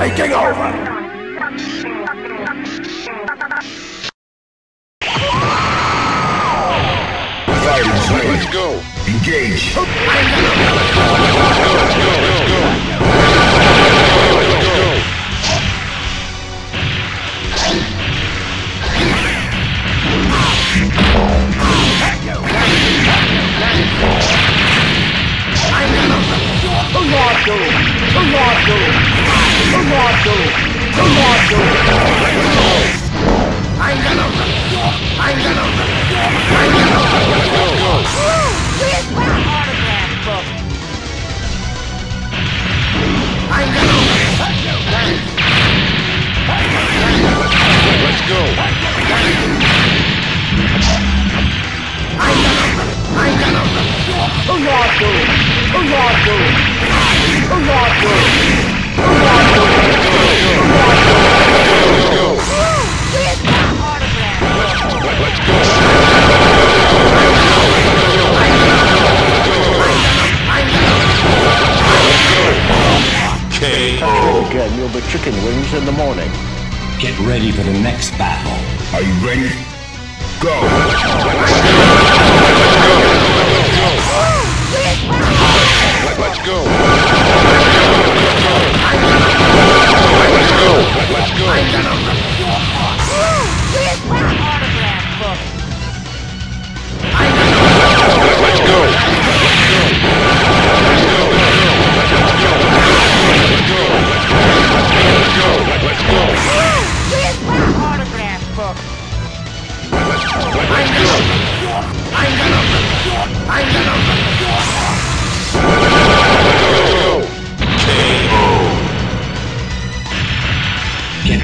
taking over! Let's go. Engage. Again, you'll be chicken wings in the morning. Get ready for the next battle. Are you ready? Go.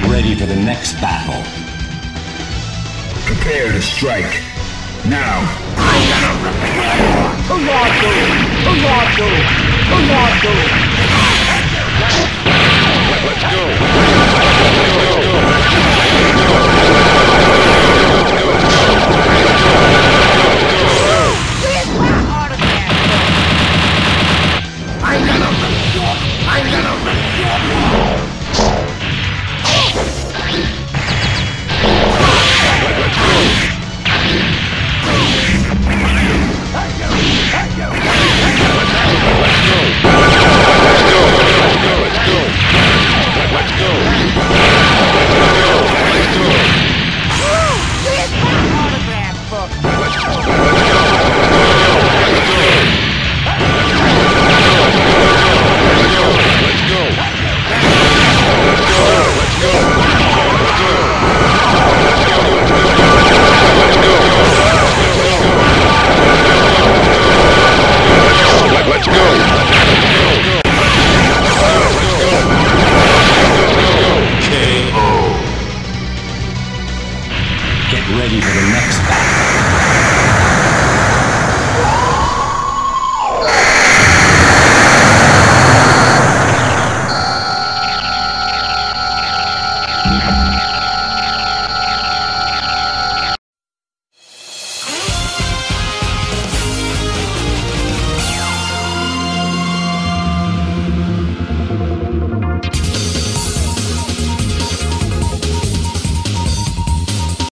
Ready for the next battle. Prepare to strike. Now. Tomato! Tomato! Tomato! Let's go. to the next battle.